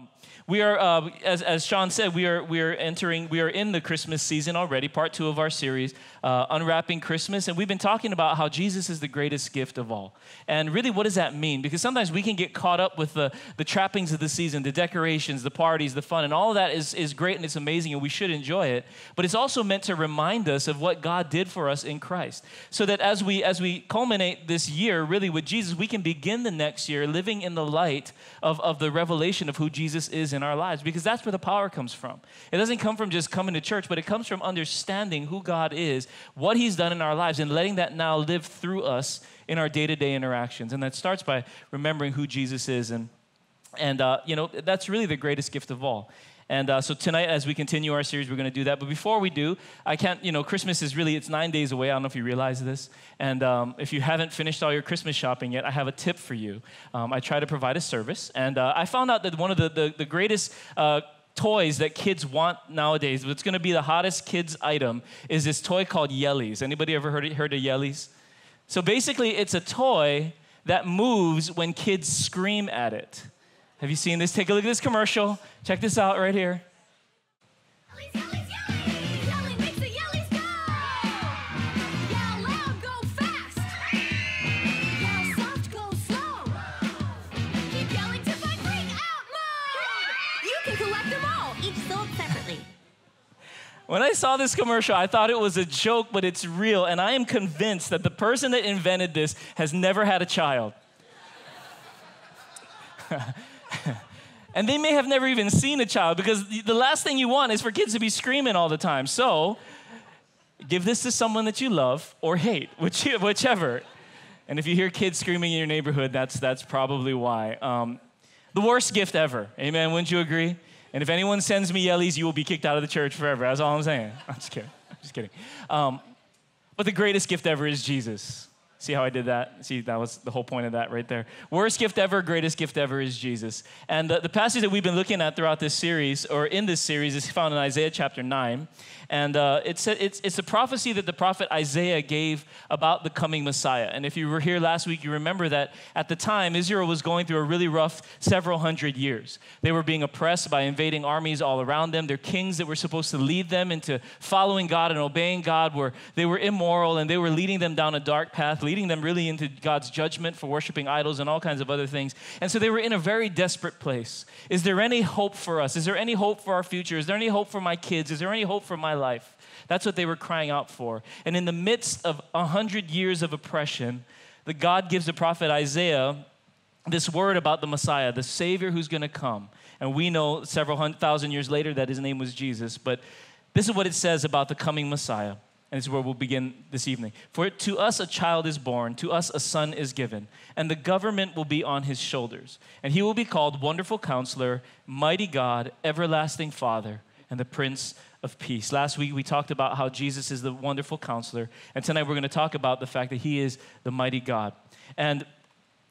Um, we are, uh, as, as Sean said, we are, we are entering, we are in the Christmas season already, part two of our series, uh, Unwrapping Christmas. And we've been talking about how Jesus is the greatest gift of all. And really, what does that mean? Because sometimes we can get caught up with the, the trappings of the season, the decorations, the parties, the fun, and all of that is, is great and it's amazing and we should enjoy it. But it's also meant to remind us of what God did for us in Christ. So that as we, as we culminate this year really with Jesus, we can begin the next year living in the light of, of the revelation of who Jesus is in our lives because that's where the power comes from. It doesn't come from just coming to church, but it comes from understanding who God is, what He's done in our lives, and letting that now live through us in our day to day interactions. And that starts by remembering who Jesus is. And, and uh, you know, that's really the greatest gift of all. And uh, so tonight, as we continue our series, we're going to do that. But before we do, I can't, you know, Christmas is really, it's nine days away. I don't know if you realize this. And um, if you haven't finished all your Christmas shopping yet, I have a tip for you. Um, I try to provide a service. And uh, I found out that one of the, the, the greatest uh, toys that kids want nowadays, what's going to be the hottest kids item, is this toy called Yellies. Anybody ever heard, heard of Yellies? So basically, it's a toy that moves when kids scream at it. Have you seen this? Take a look at this commercial. Check this out right here. When I saw this commercial, I thought it was a joke, but it's real. And I am convinced that the person that invented this has never had a child. and they may have never even seen a child because the last thing you want is for kids to be screaming all the time. So, give this to someone that you love or hate, which, whichever. And if you hear kids screaming in your neighborhood, that's, that's probably why. Um, the worst gift ever. Amen. Wouldn't you agree? And if anyone sends me yellies, you will be kicked out of the church forever. That's all I'm saying. I'm just kidding. I'm just kidding. Um, but the greatest gift ever is Jesus. See how I did that? See, that was the whole point of that right there. Worst gift ever, greatest gift ever is Jesus. And the, the passage that we've been looking at throughout this series, or in this series, is found in Isaiah chapter 9. And uh, it's, a, it's, it's a prophecy that the prophet Isaiah gave about the coming Messiah. And if you were here last week, you remember that at the time, Israel was going through a really rough several hundred years. They were being oppressed by invading armies all around them. Their kings that were supposed to lead them into following God and obeying God were, they were immoral and they were leading them down a dark path, leading them really into God's judgment for worshiping idols and all kinds of other things. And so they were in a very desperate place. Is there any hope for us? Is there any hope for our future? Is there any hope for my kids? Is there any hope for my life. That's what they were crying out for. And in the midst of a hundred years of oppression, the God gives the prophet Isaiah this word about the Messiah, the Savior who's going to come. And we know several hundred thousand years later that his name was Jesus. But this is what it says about the coming Messiah. And this is where we'll begin this evening. For to us a child is born, to us a son is given, and the government will be on his shoulders. And he will be called Wonderful Counselor, Mighty God, Everlasting Father, and the Prince of peace. Last week we talked about how Jesus is the wonderful counselor, and tonight we're going to talk about the fact that he is the mighty God. And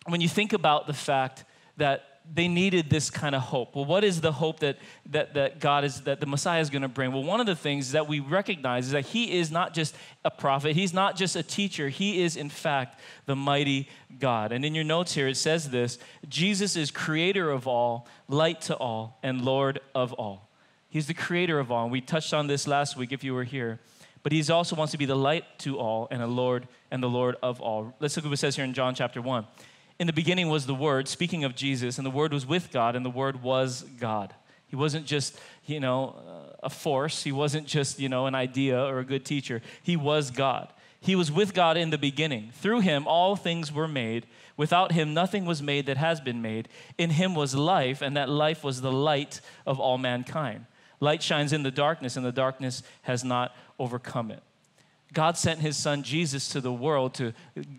when you think about the fact that they needed this kind of hope. Well, what is the hope that, that, that God is, that the Messiah is going to bring? Well, one of the things that we recognize is that he is not just a prophet, he's not just a teacher, he is, in fact, the mighty God. And in your notes here, it says this Jesus is creator of all, light to all, and Lord of all. He's the creator of all. And we touched on this last week if you were here. But he also wants to be the light to all and a Lord and the Lord of all. Let's look at what it says here in John chapter 1. In the beginning was the Word, speaking of Jesus, and the Word was with God, and the Word was God. He wasn't just, you know, uh, a force. He wasn't just, you know, an idea or a good teacher. He was God. He was with God in the beginning. Through him, all things were made. Without him, nothing was made that has been made. In him was life, and that life was the light of all mankind. Light shines in the darkness, and the darkness has not overcome it. God sent his son Jesus to the world to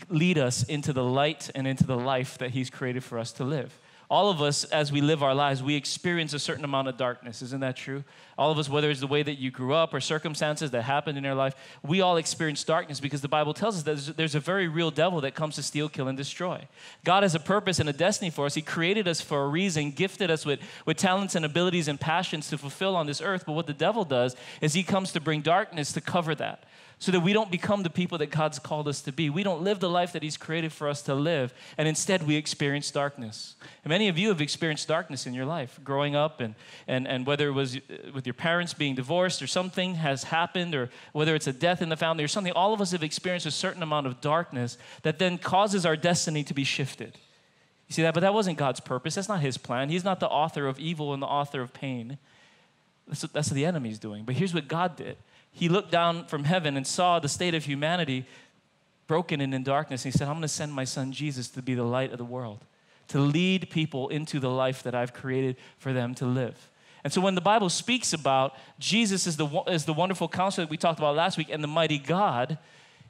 lead us into the light and into the life that he's created for us to live all of us, as we live our lives, we experience a certain amount of darkness. Isn't that true? All of us, whether it's the way that you grew up or circumstances that happened in your life, we all experience darkness because the Bible tells us that there's a very real devil that comes to steal, kill, and destroy. God has a purpose and a destiny for us. He created us for a reason, gifted us with, with talents and abilities and passions to fulfill on this earth. But what the devil does is he comes to bring darkness to cover that so that we don't become the people that God's called us to be. We don't live the life that He's created for us to live, and instead we experience darkness. And many of you have experienced darkness in your life growing up, and, and, and whether it was uh, with your parents being divorced or something has happened, or whether it's a death in the family or something, all of us have experienced a certain amount of darkness that then causes our destiny to be shifted. You see that? But that wasn't God's purpose. That's not His plan. He's not the author of evil and the author of pain. That's what, that's what the enemy's doing. But here's what God did he looked down from heaven and saw the state of humanity broken and in darkness. And he said, I'm going to send my son Jesus to be the light of the world, to lead people into the life that I've created for them to live. And so when the Bible speaks about Jesus as the, as the wonderful counselor that we talked about last week and the mighty God,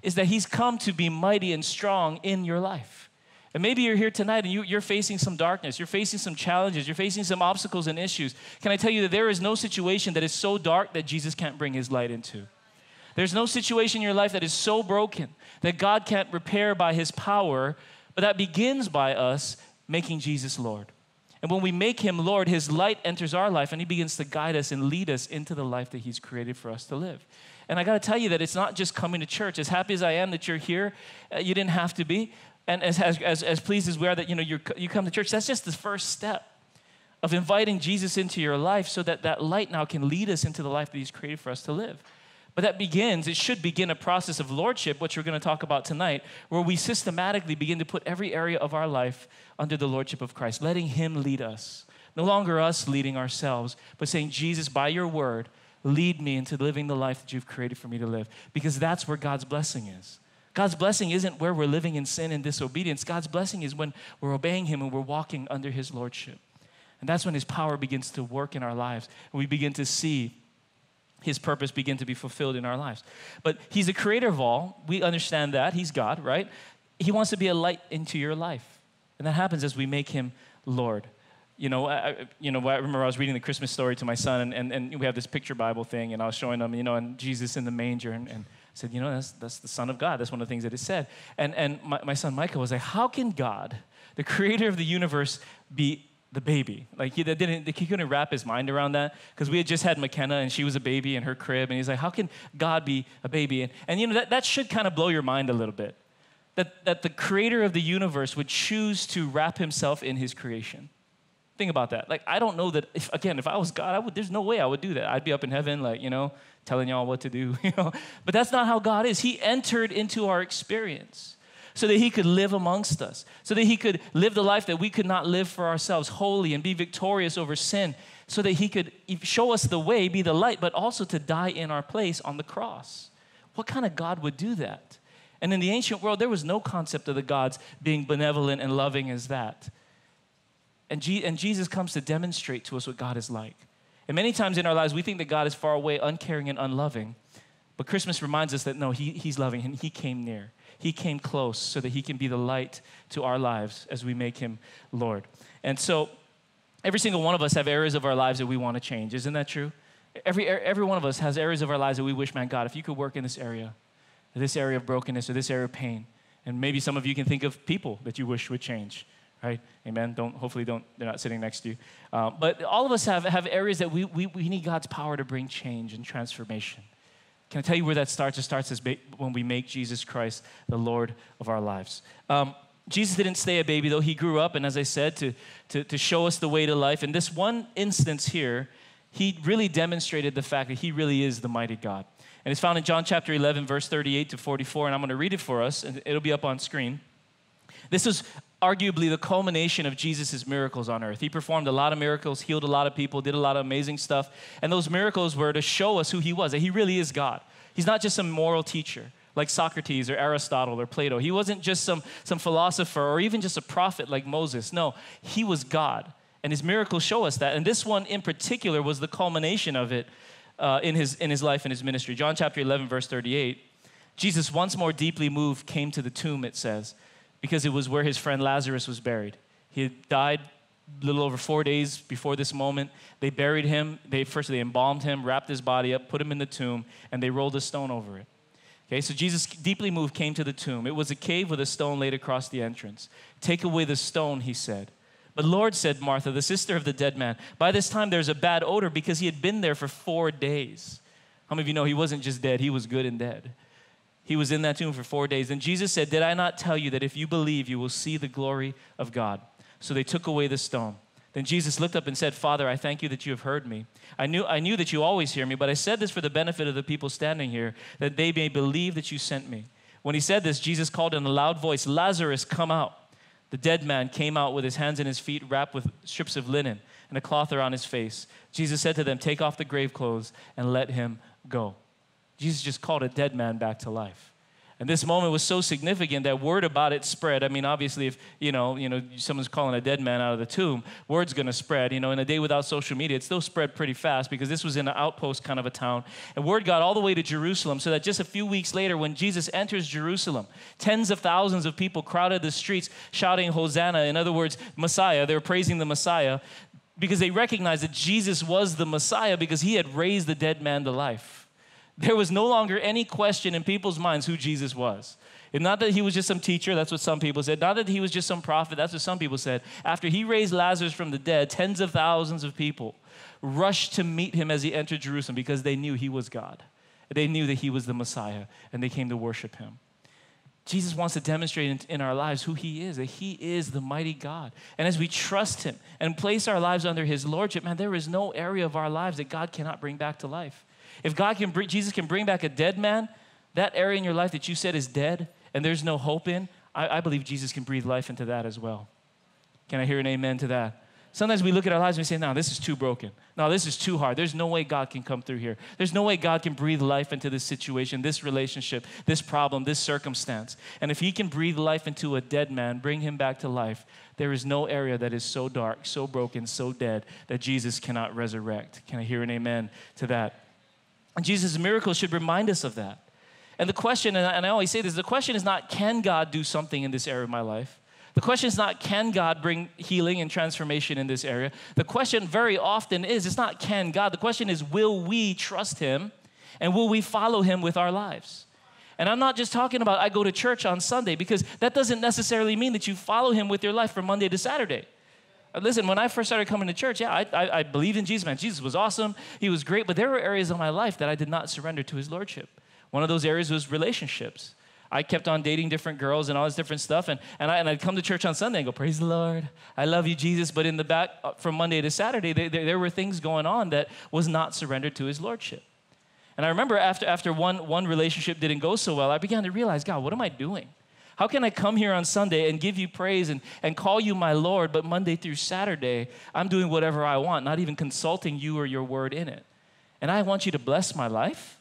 is that he's come to be mighty and strong in your life. And maybe you're here tonight and you, are facing some darkness, you're facing some challenges, you're facing some obstacles and issues. Can I tell you that there is no situation that is so dark that Jesus can't bring his light into? There's no situation in your life that is so broken that God can't repair by his power, but that begins by us making Jesus Lord. And when we make him Lord, his light enters our life and he begins to guide us and lead us into the life that he's created for us to live. And I got to tell you that it's not just coming to church. As happy as I am that you're here, uh, you didn't have to be and as, as, as pleased as we are that you know you you come to church, that's just the first step of inviting Jesus into your life so that that light now can lead us into the life that He's created for us to live. But that begins, it should begin a process of lordship, which we're going to talk about tonight, where we systematically begin to put every area of our life under the lordship of Christ, letting Him lead us. No longer us leading ourselves, but saying, Jesus, by your word, lead me into living the life that you've created for me to live, because that's where God's blessing is. God's blessing isn't where we're living in sin and disobedience. God's blessing is when we're obeying Him and we're walking under His Lordship. And that's when His power begins to work in our lives. And we begin to see His purpose begin to be fulfilled in our lives. But He's the creator of all. We understand that. He's God, right? He wants to be a light into your life. And that happens as we make Him Lord. You know, I, you know, I remember I was reading the Christmas story to my son, and, and, and we have this picture Bible thing, and I was showing him, you know, and Jesus in the manger, and, and said, you know, that's, that's the Son of God. That's one of the things that is said. And, and my, my son Michael was like, how can God, the creator of the universe, be the baby? Like, he, didn't, he couldn't wrap his mind around that because we had just had McKenna and she was a baby in her crib. And he's like, how can God be a baby? And, and you know, that, that should kind of blow your mind a little bit. That, that the creator of the universe would choose to wrap himself in his creation. Think about that. Like, I don't know that, if, again, if I was God, I would, there's no way I would do that. I'd be up in heaven, like, you know, telling y'all what to do, you know. But that's not how God is. He entered into our experience so that he could live amongst us, so that he could live the life that we could not live for ourselves, holy and be victorious over sin, so that he could show us the way, be the light, but also to die in our place on the cross. What kind of God would do that? And in the ancient world, there was no concept of the gods being benevolent and loving as that. And, G- and Jesus comes to demonstrate to us what God is like. And many times in our lives, we think that God is far away, uncaring, and unloving. But Christmas reminds us that no, he, He's loving and He came near. He came close so that He can be the light to our lives as we make Him Lord. And so, every single one of us have areas of our lives that we want to change. Isn't that true? Every, er, every one of us has areas of our lives that we wish, man, God, if you could work in this area, this area of brokenness or this area of pain. And maybe some of you can think of people that you wish would change right? Amen. Don't hopefully don't they're not sitting next to you. Uh, but all of us have, have areas that we, we, we need God's power to bring change and transformation. Can I tell you where that starts? It starts as ba- when we make Jesus Christ the Lord of our lives. Um, Jesus didn't stay a baby, though. He grew up, and as I said, to, to, to show us the way to life. In this one instance here, he really demonstrated the fact that he really is the mighty God. And it's found in John chapter 11, verse 38 to 44. And I'm going to read it for us, and it'll be up on screen. This is arguably the culmination of Jesus' miracles on earth. He performed a lot of miracles, healed a lot of people, did a lot of amazing stuff. And those miracles were to show us who he was, that he really is God. He's not just some moral teacher like Socrates or Aristotle or Plato. He wasn't just some, some philosopher or even just a prophet like Moses. No, he was God. And his miracles show us that. And this one in particular was the culmination of it uh, in, his, in his life and his ministry. John chapter 11, verse 38. Jesus, once more deeply moved, came to the tomb, it says because it was where his friend Lazarus was buried. He had died a little over four days before this moment. They buried him. They first they embalmed him, wrapped his body up, put him in the tomb, and they rolled a stone over it. Okay, so Jesus, deeply moved, came to the tomb. It was a cave with a stone laid across the entrance. Take away the stone, he said. But Lord, said Martha, the sister of the dead man, by this time there's a bad odor because he had been there for four days. How many of you know he wasn't just dead, he was good and dead? He was in that tomb for four days. And Jesus said, Did I not tell you that if you believe, you will see the glory of God? So they took away the stone. Then Jesus looked up and said, Father, I thank you that you have heard me. I knew, I knew that you always hear me, but I said this for the benefit of the people standing here, that they may believe that you sent me. When he said this, Jesus called in a loud voice, Lazarus, come out. The dead man came out with his hands and his feet wrapped with strips of linen and a cloth around his face. Jesus said to them, Take off the grave clothes and let him go. Jesus just called a dead man back to life. And this moment was so significant that word about it spread. I mean, obviously, if you know, you know, someone's calling a dead man out of the tomb, word's going to spread. You know, in a day without social media, it still spread pretty fast because this was in an outpost kind of a town. And word got all the way to Jerusalem, so that just a few weeks later, when Jesus enters Jerusalem, tens of thousands of people crowded the streets shouting Hosanna. In other words, Messiah. They're praising the Messiah because they recognized that Jesus was the Messiah because he had raised the dead man to life. There was no longer any question in people's minds who Jesus was. And not that he was just some teacher, that's what some people said. Not that he was just some prophet, that's what some people said. After he raised Lazarus from the dead, tens of thousands of people rushed to meet him as he entered Jerusalem because they knew he was God. They knew that he was the Messiah, and they came to worship him. Jesus wants to demonstrate in, our lives who He is, that He is the mighty God. And as we trust Him and place our lives under His Lordship, man, there is no area of our lives that God cannot bring back to life. If God can bring, Jesus can bring back a dead man, that area in your life that you said is dead and there's no hope in, I, I believe Jesus can breathe life into that as well. Can I hear an amen to that? Sometimes we look at our lives and we say, no, this is too broken. No, this is too hard. There's no way God can come through here. There's no way God can breathe life into this situation, this relationship, this problem, this circumstance. And if He can breathe life into a dead man, bring him back to life, there is no area that is so dark, so broken, so dead that Jesus cannot resurrect. Can I hear an amen to that? And Jesus' miracles should remind us of that. And the question, and I always say this the question is not, can God do something in this area of my life? The question is not, can God bring healing and transformation in this area? The question very often is, it's not, can God? The question is, will we trust Him and will we follow Him with our lives? And I'm not just talking about I go to church on Sunday because that doesn't necessarily mean that you follow Him with your life from Monday to Saturday. Uh, listen, when I first started coming to church, yeah, I, I, I believed in Jesus, man. Jesus was awesome. He was great, but there were areas of my life that I did not surrender to his lordship. One of those areas was relationships. I kept on dating different girls and all this different stuff. And, and, I, and I'd come to church on Sunday and go, Praise the Lord. I love you, Jesus. But in the back, uh, from Monday to Saturday, there, there were things going on that was not surrendered to his lordship. And I remember after, after one, one relationship didn't go so well, I began to realize, God, what am I doing? How can I come here on Sunday and give you praise and, and call you my Lord, but Monday through Saturday, I'm doing whatever I want, not even consulting you or your word in it? And I want you to bless my life.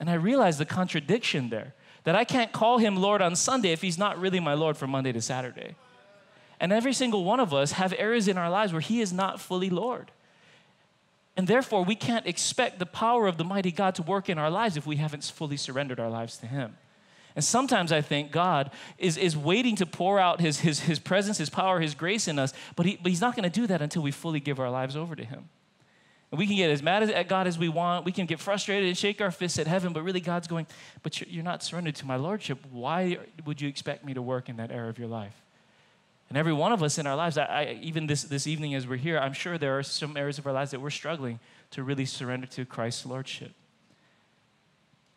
And I realized the contradiction there that I can't call him Lord on Sunday if he's not really my Lord from Monday to Saturday. And every single one of us have areas in our lives where he is not fully Lord. And therefore, we can't expect the power of the mighty God to work in our lives if we haven't fully surrendered our lives to him. And sometimes I think God is, is waiting to pour out his, his, his presence, His power, His grace in us, but, he, but He's not going to do that until we fully give our lives over to Him. And we can get as mad at God as we want. We can get frustrated and shake our fists at heaven, but really God's going, But you're not surrendered to my Lordship. Why would you expect me to work in that area of your life? And every one of us in our lives, I, I, even this, this evening as we're here, I'm sure there are some areas of our lives that we're struggling to really surrender to Christ's Lordship.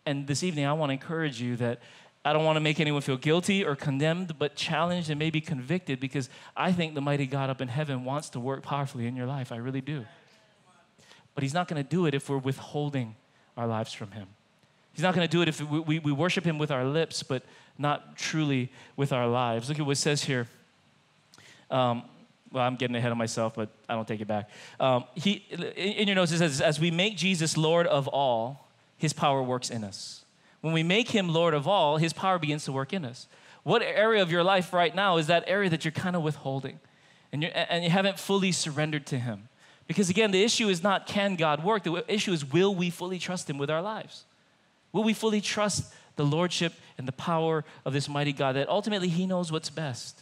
And this evening, I want to encourage you that I don't want to make anyone feel guilty or condemned, but challenged and maybe convicted because I think the mighty God up in heaven wants to work powerfully in your life. I really do. But He's not going to do it if we're withholding our lives from Him. He's not going to do it if we, we, we, worship Him with our lips, but not truly with our lives. Look at what it says here. Um, well, I'm getting ahead of myself, but I don't take it back. Um, he, in your notes, it says, As we make Jesus Lord of all, His power works in us. When we make him Lord of all, his power begins to work in us. What area of your life right now is that area that you're kind of withholding and, and you haven't fully surrendered to him? Because again, the issue is not can God work, the issue is will we fully trust him with our lives? Will we fully trust the lordship and the power of this mighty God that ultimately he knows what's best?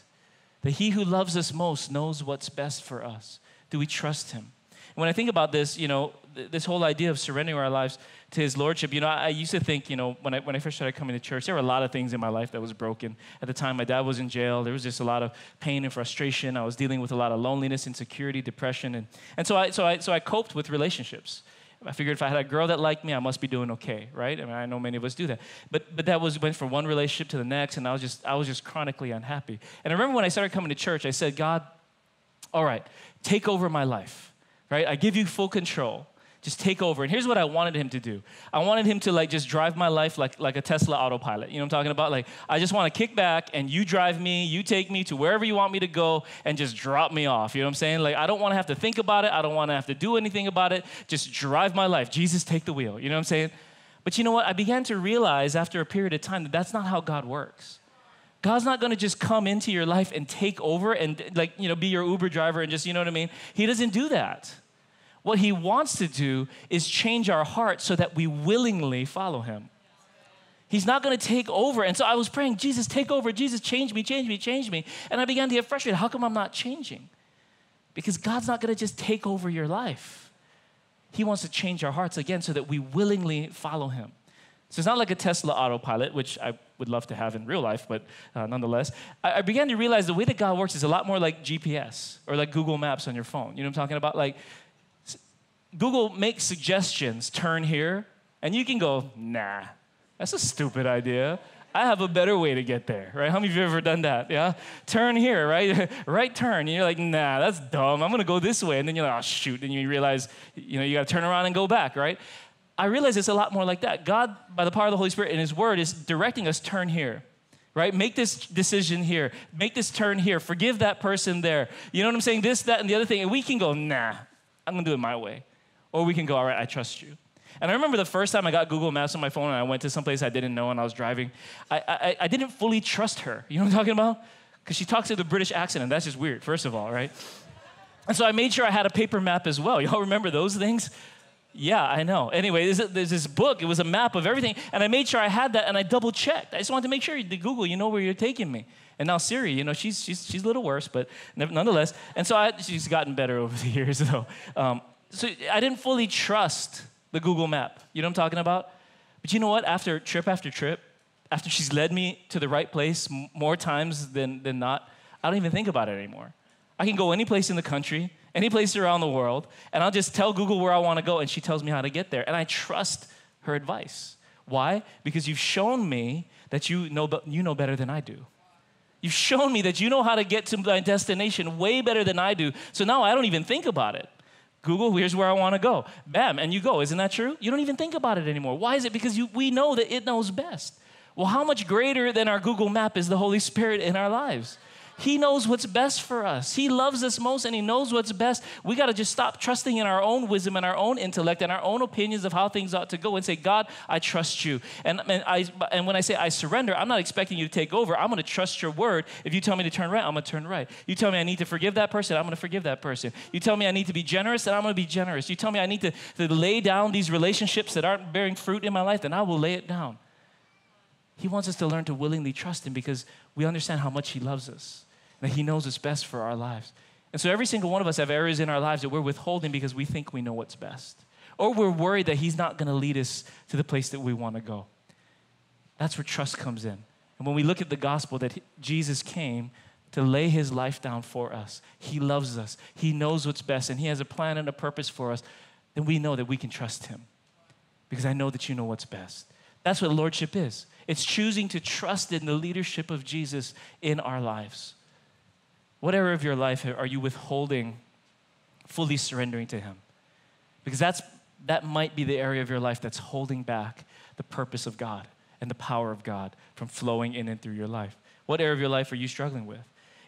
That he who loves us most knows what's best for us. Do we trust him? When I think about this, you know, this whole idea of surrendering our lives to His Lordship, you know, I, used to think, you know, when I, when I first started coming to church, there were a lot of things in my life that was broken. At the time, my dad was in jail. There was just a lot of pain and frustration. I was dealing with a lot of loneliness, insecurity, depression. And, and so, I, so, I, so I coped with relationships. I figured if I had a girl that liked me, I must be doing okay, right? I mean, I know many of us do that. But but that was went from one relationship to the next, and I was just I was just chronically unhappy. And I remember when I started coming to church, I said, God, all right, take over my life, right? I give you full control just take over. And here's what I wanted him to do. I wanted him to like just drive my life like, like a Tesla autopilot. You know what I'm talking about? Like, I just want to kick back and you drive me, you take me to wherever you want me to go and just drop me off. You know what I'm saying? Like, I don't want to have to think about it. I don't want to have to do anything about it. Just drive my life. Jesus, take the wheel. You know what I'm saying? But you know what? I began to realize after a period of time that that's not how God works. God's not going to just come into your life and take over and like, you know, be your Uber driver and just, you know what I mean? He doesn't do that. What he wants to do is change our hearts so that we willingly follow him. He's not going to take over. And so I was praying, Jesus, take over. Jesus, change me, change me, change me. And I began to get frustrated. How come I'm not changing? Because God's not going to just take over your life. He wants to change our hearts again so that we willingly follow him. So it's not like a Tesla autopilot, which I would love to have in real life, but uh, nonetheless, I, I, began to realize the way that God works is a lot more like GPS or like Google Maps on your phone. You know what I'm talking about? Like Google makes suggestions, turn here, and you can go, nah, that's a stupid idea. I have a better way to get there, right? How many of you have ever done that? Yeah? Turn here, right? right turn. And you're like, nah, that's dumb. I'm gonna go this way. And then you're like, oh, shoot. And you realize, you know, you gotta turn around and go back, right? I realize it's a lot more like that. God, by the power of the Holy Spirit and His Word, is directing us turn here right? Make this decision here. Make this turn here. Forgive that person there. You know what I'm saying? This, that, and the other thing. And we can go, nah, I'm gonna do it my way. Or we can go, all right, I trust you. And I remember the first time I got Google Maps on my phone and I went to some place I didn't know and I was driving, I, I, I didn't fully trust her. You know what I'm talking about? Because she talks with a British accent and that's just weird, first of all, right? And so I made sure I had a paper map as well. Y'all remember those things? Yeah, I know. Anyway, there's, there's, this book. It was a map of everything. And I made sure I had that and I double checked. I just wanted to make sure, the Google, you know where you're taking me. And now Siri, you know, she's, she's, she's a little worse, but nonetheless. And so I, she's gotten better over the years, though. Um, so I didn't fully trust the Google map. You know what I'm talking about? But you know what? After trip after trip, after she's led me to the right place more times than, than not, I don't even think about it anymore. I can go any place in the country, any place around the world, and I'll just tell Google where I want to go, and she tells me how to get there. And I trust her advice. Why? Because you've shown me that you know, you know better than I do. You've shown me that you know how to get to my destination way better than I do. So now I don't even think about it. Google, here's where I want to go. Bam, and you go. Isn't that true? You don't even think about it anymore. Why is it? Because you, we know that it knows best. Well, how much greater than our Google map is the Holy Spirit in our lives? He knows what's best for us. He loves us most and He knows what's best. We got to just stop trusting in our own wisdom and our own intellect and our own opinions of how things ought to go and say, God, I trust you. And, and, I, and when I say I surrender, I'm not expecting you to take over. I'm going to trust your word. If you tell me to turn right, I'm going to turn right. You tell me I need to forgive that person, I'm going to forgive that person. You tell me I need to be generous, then I'm going to be generous. You tell me I need to, to lay down these relationships that aren't bearing fruit in my life, then I will lay it down. He wants us to learn to willingly trust Him because we understand how much He loves us that He knows what's best for our lives. And so every single one of us have areas in our lives that we're withholding because we think we know what's best. Or we're worried that He's not going to lead us to the place that we want to go. That's where trust comes in. And when we look at the gospel, that Jesus came to lay His life down for us, He loves us, He knows what's best, and He has a plan and a purpose for us, then we know that we can trust Him because I know that you know what's best. That's what lordship is. It's choosing to trust in the leadership of Jesus in our lives. What area of your life are you withholding fully surrendering to Him? Because that's, that might be the area of your life that's holding back the purpose of God and the power of God from flowing in and through your life. What area of your life are you struggling with?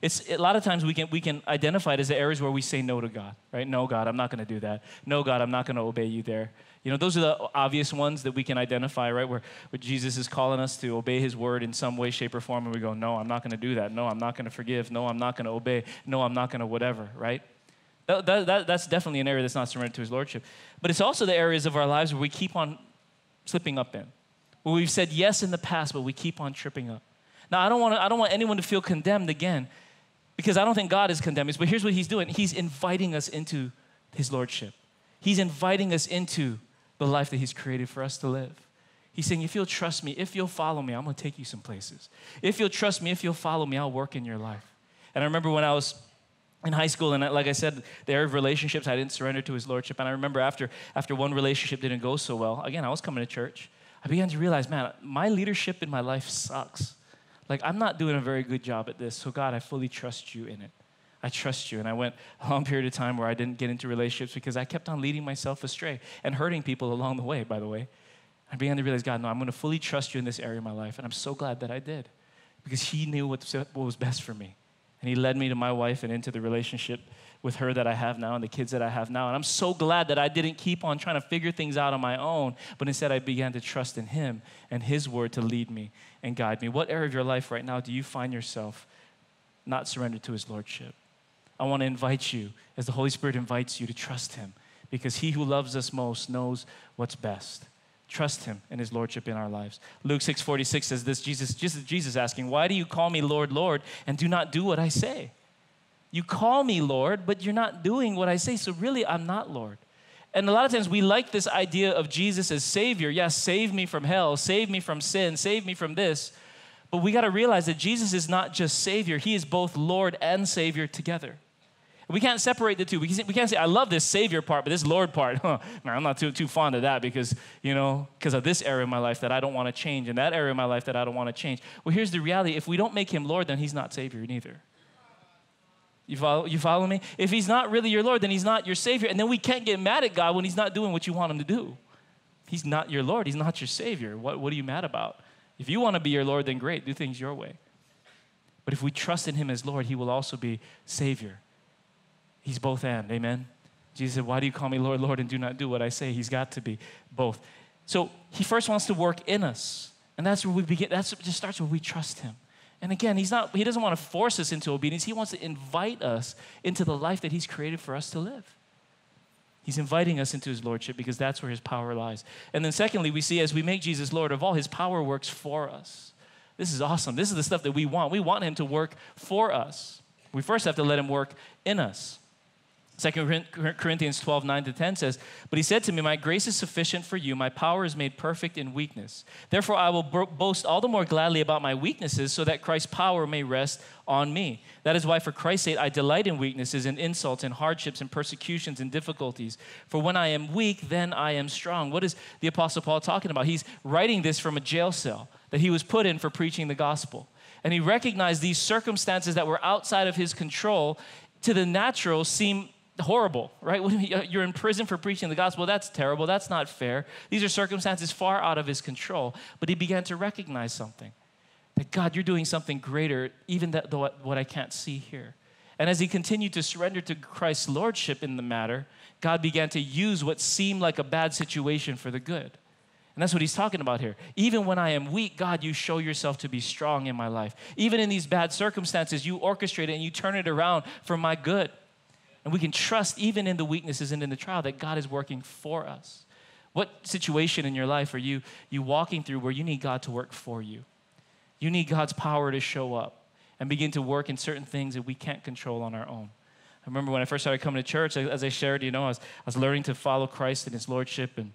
It's a lot of times we can we can identify it as the areas where we say no to God, right? No, God, I'm not going to do that. No, God, I'm not going to obey you there. You know, those are the obvious ones that we can identify, right? Where, where Jesus is calling us to obey his word in some way, shape, or form, and we go, No, I'm not going to do that. No, I'm not going to forgive. No, I'm not going to obey. No, I'm not going to whatever, right? That, that, that, that's definitely an area that's not surrendered to his lordship. But it's also the areas of our lives where we keep on slipping up in, where we've said yes in the past, but we keep on tripping up. Now, I don't want, I don't want anyone to feel condemned again because I don't think God is condemning us, but here's what he's doing He's inviting us into his lordship, he's inviting us into the life that He's created for us to live. He's saying, if you'll trust me, if you'll follow me, I'm going to take you some places. If you'll trust me, if you'll follow me, I'll work in your life. And I remember when I was in high school and like i said there are relationships i didn't surrender to his lordship and i remember after after one relationship didn't go so well again i was coming to church i began to realize man my leadership in my life sucks like i'm not doing a very good job at this so god i fully trust you in it i trust you and i went a long period of time where i didn't get into relationships because i kept on leading myself astray and hurting people along the way by the way i began to realize god no i'm going to fully trust you in this area of my life and i'm so glad that i did because he knew what was best for me and he led me to my wife and into the relationship with her that I have now and the kids that I have now. And I'm so glad that I didn't keep on trying to figure things out on my own, but instead I began to trust in him and his word to lead me and guide me. What area of your life right now do you find yourself not surrendered to his lordship? I want to invite you, as the Holy Spirit invites you, to trust him because he who loves us most knows what's best trust him and his lordship in our lives. Luke 6:46 says this Jesus Jesus Jesus asking, "Why do you call me Lord, Lord and do not do what I say?" You call me Lord, but you're not doing what I say. So really I'm not Lord. And a lot of times we like this idea of Jesus as savior. Yes, save me from hell, save me from sin, save me from this. But we got to realize that Jesus is not just savior, he is both Lord and savior together. We can't separate the two. We can't say, I love this Savior part, but this Lord part, huh, man, I'm not too, too fond of that because, you know, because of this area of my life that I don't want to change and that area of my life that I don't want to change. Well, here's the reality. If we don't make him Lord, then he's not Savior neither. You follow, you follow me? If he's not really your Lord, then he's not your Savior. And then we can't get mad at God when he's not doing what you want him to do. He's not your Lord. He's not your Savior. What, what are you mad about? If you want to be your Lord, then great, do things your way. But if we trust in him as Lord, he will also be Savior. He's both and. Amen. Jesus said, Why do you call me Lord, Lord, and do not do what I say? He's got to be both. So he first wants to work in us. And that's where we begin. That's it just starts where we trust him. And again, he's not, he doesn't want to force us into obedience. He wants to invite us into the life that he's created for us to live. He's inviting us into his lordship because that's where his power lies. And then, secondly, we see as we make Jesus Lord of all, his power works for us. This is awesome. This is the stuff that we want. We want him to work for us. We first have to let him work in us. 2 Corinthians 12, 9 to 10 says, But he said to me, My grace is sufficient for you. My power is made perfect in weakness. Therefore, I will boast all the more gladly about my weaknesses, so that Christ's power may rest on me. That is why, for Christ's sake, I delight in weaknesses and insults and hardships and persecutions and difficulties. For when I am weak, then I am strong. What is the Apostle Paul talking about? He's writing this from a jail cell that he was put in for preaching the gospel. And he recognized these circumstances that were outside of his control to the natural seem horrible, right? You're in prison for preaching the gospel. That's terrible. That's not fair. These are circumstances far out of his control. But he began to recognize something that God, you're doing something greater, even that, though what I can't see here. And as he continued to surrender to Christ's lordship in the matter, God began to use what seemed like a bad situation for the good. And that's what he's talking about here. Even when I am weak, God, you show yourself to be strong in my life. Even in these bad circumstances, you orchestrate it and you turn it around for my good. And we can trust, even in the weaknesses and in the trial, that God is working for us. What situation in your life are you, you walking through where you need God to work for you? You need God's power to show up and begin to work in certain things that we can't control on our own. I remember when I first started coming to church, as I shared, you know, I was, I was learning to follow Christ and His Lordship. And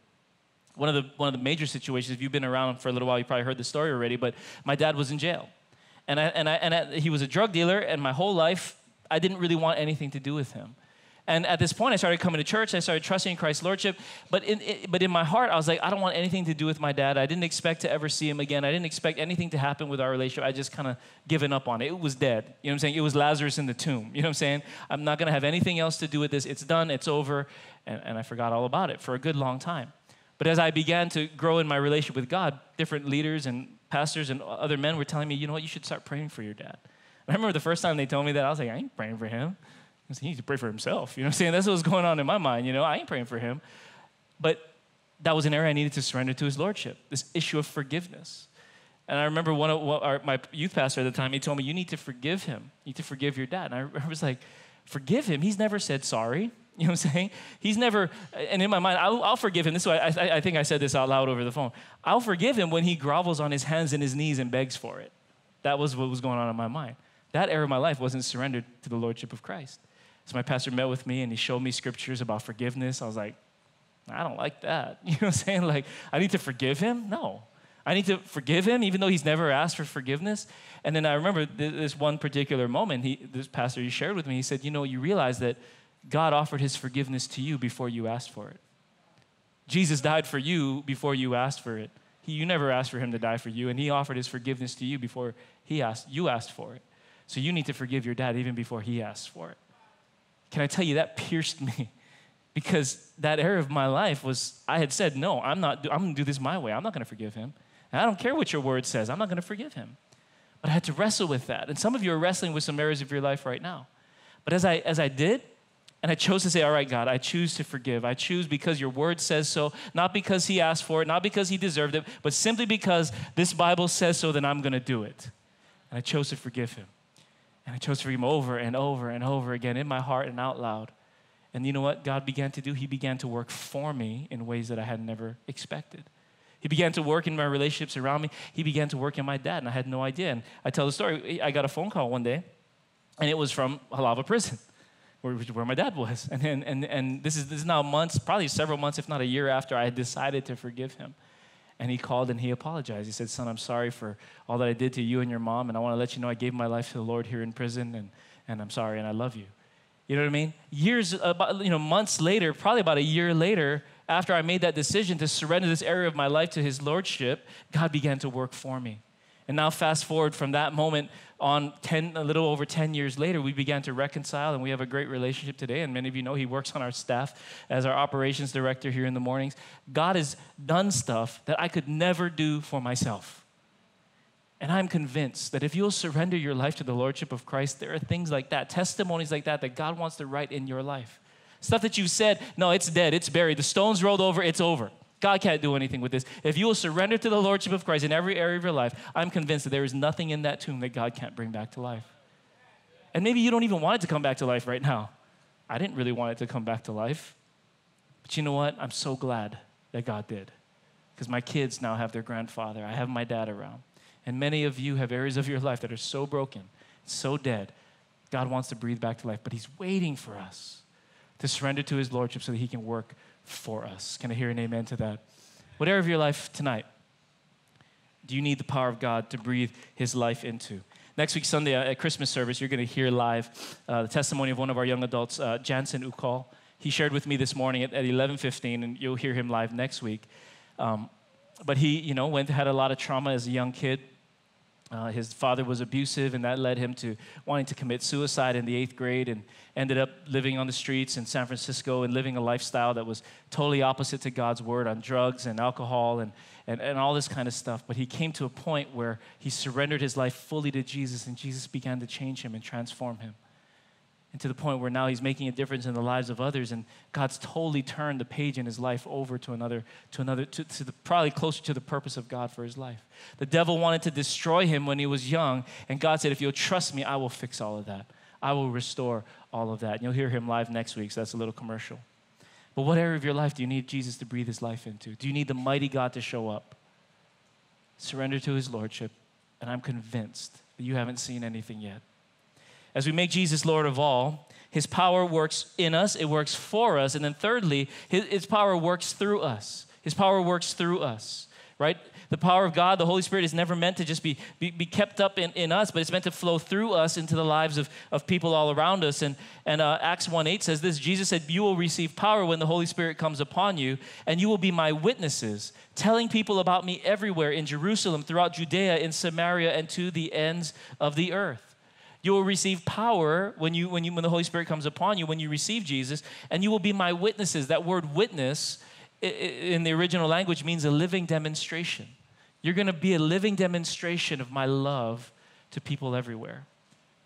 one of, the, one of the major situations, if you've been around for a little while, you probably heard the story already, but my dad was in jail. And, I, and, I, and I, he was a drug dealer, and my whole life, I didn't really want anything to do with him. And at this point, I started coming to church. I started trusting in Christ's Lordship. But in, but in my heart, I was like, I don't want anything to do with my dad. I didn't expect to ever see him again. I didn't expect anything to happen with our relationship. I just kind of given up on it. It was dead. You know what I'm saying? It was Lazarus in the tomb. You know what I'm saying? I'm not going to have anything else to do with this. It's done. It's over. And, and I forgot all about it for a good long time. But as I began to grow in my relationship with God, different leaders and pastors and other men were telling me, you know what, you should start praying for your dad. I remember the first time they told me that, I was like, I ain't praying for him. He needs to pray for himself. You know what I'm saying? That's what was going on in my mind. You know, I ain't praying for him. But that was an area I needed to surrender to his lordship, this issue of forgiveness. And I remember one of our, my youth pastor at the time, he told me, You need to forgive him. You need to forgive your dad. And I was like, Forgive him? He's never said sorry. You know what I'm saying? He's never, and in my mind, I'll, I'll forgive him. This way, I, I, I think I said this out loud over the phone. I'll forgive him when he grovels on his hands and his knees and begs for it. That was what was going on in my mind. That area of my life wasn't surrendered to the Lordship of Christ. So my pastor met with me and he showed me scriptures about forgiveness. I was like, I don't like that. You know what I'm saying? Like, I need to forgive him? No. I need to forgive him, even though he's never asked for forgiveness. And then I remember this one particular moment, he, this pastor he shared with me, he said, You know, you realize that God offered his forgiveness to you before you asked for it. Jesus died for you before you asked for it. He, you never asked for him to die for you, and he offered his forgiveness to you before he asked, you asked for it. So you need to forgive your dad even before he asks for it. Can I tell you that pierced me? Because that era of my life was, I had said, no, I'm not, I'm gonna do this my way. I'm not gonna forgive him. And I don't care what your word says, I'm not gonna forgive him. But I had to wrestle with that. And some of you are wrestling with some areas of your life right now. But as I, as I did, and I chose to say, All right, God, I choose to forgive. I choose because your word says so, not because he asked for it, not because he deserved it, but simply because this Bible says so, then I'm going to do it. And I chose to forgive him. And I chose to read him over and over and over again in my heart and out loud. And you know what God began to do? He began to work for me in ways that I had never expected. He began to work in my relationships around me. He began to work in my dad, and I had no idea. And I tell the story. I got a phone call one day, and it was from Halawa Prison where, where my dad was. And, and, and, and this, is, this is now months, probably several months, if not a year after I had decided to forgive him. And he called and he apologized. He said, Son, I'm sorry for all that I did to you and your mom. And I want to let you know I gave my life to the Lord here in prison. And, and I'm sorry and I love you. You know what I mean? Years, about, you know, months later, probably about a year later, after I made that decision to surrender this area of my life to his lordship, God began to work for me. And now, fast forward from that moment on 10, a little over 10 years later, we began to reconcile and we have a great relationship today. And many of you know he works on our staff as our operations director here in the mornings. God has done stuff that I could never do for myself. And I'm convinced that if you'll surrender your life to the Lordship of Christ, there are things like that, testimonies like that, that God wants to write in your life. Stuff that you've said, no, it's dead, it's buried, the stone's rolled over, it's over. God can't do anything with this. If you will surrender to the Lordship of Christ in every area of your life, I'm convinced that there is nothing in that tomb that God can't bring back to life. And maybe you don't even want it to come back to life right now. I didn't really want it to come back to life. But you know what? I'm so glad that God did. Because my kids now have their grandfather. I have my dad around. And many of you have areas of your life that are so broken, so dead. God wants to breathe back to life, but He's waiting for us to surrender to His Lordship so that He can work for us. Can I hear an amen to that? Whatever of your life tonight, do you need the power of God to breathe His life into? Next week, Sunday, uh, at Christmas service, you're going to hear live uh, the testimony of one of our young adults, uh, Jansen Ukal. He shared with me this morning at, at 11:15, and you'll hear him live next week. Um, but he, you know, went had a lot of trauma as a young kid. Uh, his father was abusive, and that led him to wanting to commit suicide in the eighth grade and ended up living on the streets in San Francisco and living a lifestyle that was totally opposite to God's word on drugs and alcohol and, and, and all this kind of stuff. But he came to a point where he surrendered his life fully to Jesus, and Jesus began to change him and transform him and to the point where now he's making a difference in the lives of others and god's totally turned the page in his life over to another to another to, to the, probably closer to the purpose of god for his life. The devil wanted to destroy him when he was young and god said if you'll trust me i will fix all of that. I will restore all of that. And you'll hear him live next week so that's a little commercial. But what area of your life do you need jesus to breathe his life into? Do you need the mighty god to show up? Surrender to his lordship and i'm convinced that you haven't seen anything yet as we make Jesus Lord of all, his power works in us, it works for us. And then thirdly, his, his, power works through us. His power works through us, right? The power of God, the Holy Spirit, is never meant to just be, be, be kept up in, in us, but it's meant to flow through us into the lives of, of people all around us. And, and uh, Acts 1 8 says this Jesus said, You will receive power when the Holy Spirit comes upon you, and you will be my witnesses, telling people about me everywhere in Jerusalem, throughout Judea, in Samaria, and to the ends of the earth. You will receive power when, you, when, you, when the Holy Spirit comes upon you, when you receive Jesus, and you will be my witnesses. That word witness in the original language means a living demonstration. You're going to be a living demonstration of my love to people everywhere,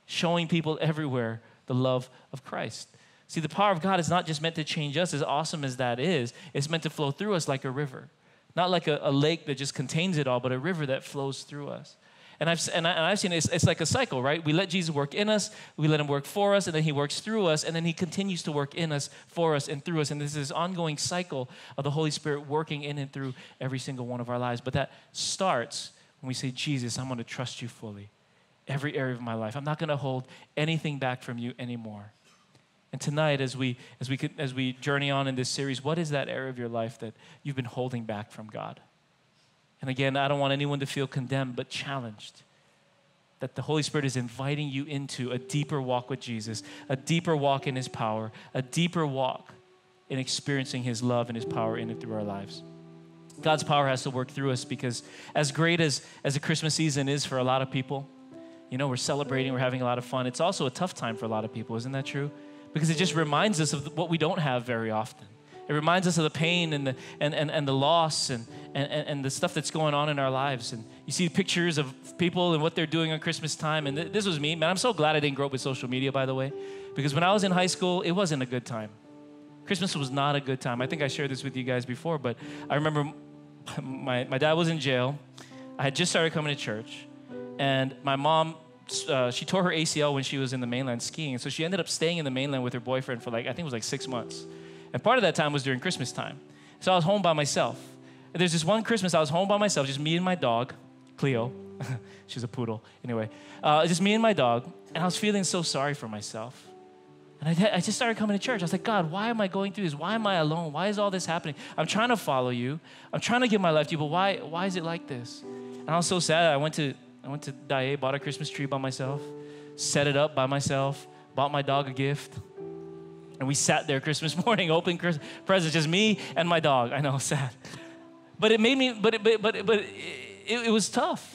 showing people everywhere the love of Christ. See, the power of God is not just meant to change us, as awesome as that is, it's meant to flow through us like a river. Not like a, a lake that just contains it all, but a river that flows through us. And I've, and, I, have seen it, it's, it's like a cycle, right? We let Jesus work in us, we let him work for us, and then he works through us, and then he continues to work in us, for us, and through us. And this is this ongoing cycle of the Holy Spirit working in and through every single one of our lives. But that starts when we say, Jesus, I'm going to trust you fully, every area of my life. I'm not going to hold anything back from you anymore. And tonight, as we, as, we, as we journey on in this series, what is that area of your life that you've been holding back from God? And again, I don't want anyone to feel condemned, but challenged. That the Holy Spirit is inviting you into a deeper walk with Jesus, a deeper walk in His power, a deeper walk in experiencing His love and His power in and through our lives. God's power has to work through us because, as great as, as the Christmas season is for a lot of people, you know, we're celebrating, we're having a lot of fun. It's also a tough time for a lot of people, isn't that true? Because it just reminds us of what we don't have very often. It reminds us of the pain and the, and, and, and the loss and, and, and the stuff that's going on in our lives. And you see pictures of people and what they're doing on Christmas time. And th- this was me. Man, I'm so glad I didn't grow up with social media, by the way, because when I was in high school, it wasn't a good time. Christmas was not a good time. I think I shared this with you guys before, but I remember my, my dad was in jail. I had just started coming to church, and my mom, uh, she tore her ACL when she was in the mainland skiing. So she ended up staying in the mainland with her boyfriend for like, I think it was like six months. And part of that time was during Christmas time. So I was home by myself. And there's this one Christmas I was home by myself, just me and my dog, Cleo. She's a poodle. Anyway, uh, just me and my dog. And I was feeling so sorry for myself. And I, I, just started coming to church. I was like, God, why am I going through this? Why am I alone? Why is all this happening? I'm trying to follow you. I'm trying to give my life to you, but why, why is it like this? And I was so sad. I went to, I went to Daiei, bought a Christmas tree by myself, set it up by myself, bought my dog a gift. And we sat there Christmas morning, open presents, just me and my dog. I know, sad. But it made me, but it, but, but, but it, it was tough.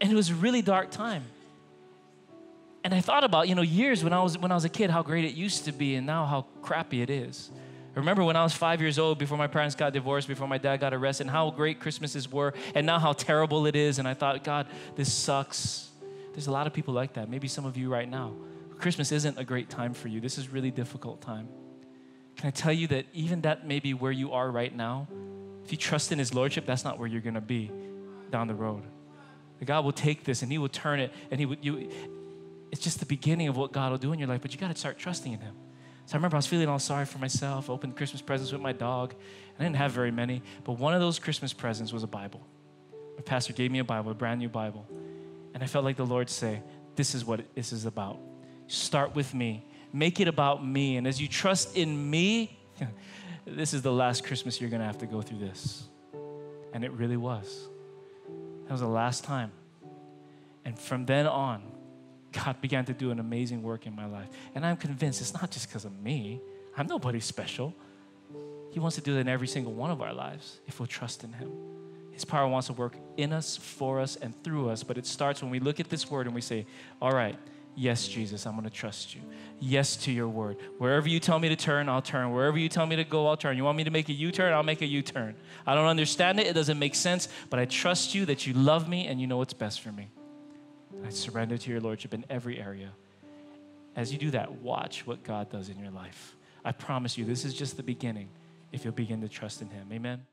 And it was a really dark time and I thought about, you know, years when I was when I was a kid, how great it used to be, and now how crappy it is. I remember when I was five years old, before my parents got divorced, before my dad got arrested, and how great Christmases were, and now how terrible it is. And I thought, God, this sucks. There's a lot of people like that. Maybe some of you right now. Christmas isn't a great time for you. This is really difficult time. Can I tell you that even that may be where you are right now? If you trust in His Lordship, that's not where you're going to be down the road. God will take this and He will turn it, and He will, you, it's just the beginning of what God will do in your life, but you got to start trusting in Him. So I remember I was feeling all sorry for myself, opened Christmas presents with my dog. I didn't have very many, but one of those Christmas presents was a Bible. My pastor gave me a Bible, a brand new Bible. And I felt like the Lord say, This is what this is about. Start with me, make it about me. And as you trust in me, this is the last Christmas you're going to have to go through this. And it really was. That was the last time. And from then on, God began to do an amazing work in my life. And I'm convinced it's not just because of me, I'm nobody special. He wants to do that in every single one of our lives if we'll trust in Him. His power wants to work in us, for us, and through us. But it starts when we look at this word and we say, All right, yes, Jesus, I'm going to trust you. Yes to your word. Wherever you tell me to turn, I'll turn. Wherever you tell me to go, I'll turn. You want me to make a U turn? I'll make a U turn. I don't understand it, it doesn't make sense, but I trust you that you love me and you know what's best for me. I surrender to your Lordship in every area. As you do that, watch what God does in your life. I promise you, this is just the beginning if you'll begin to trust in Him. Amen.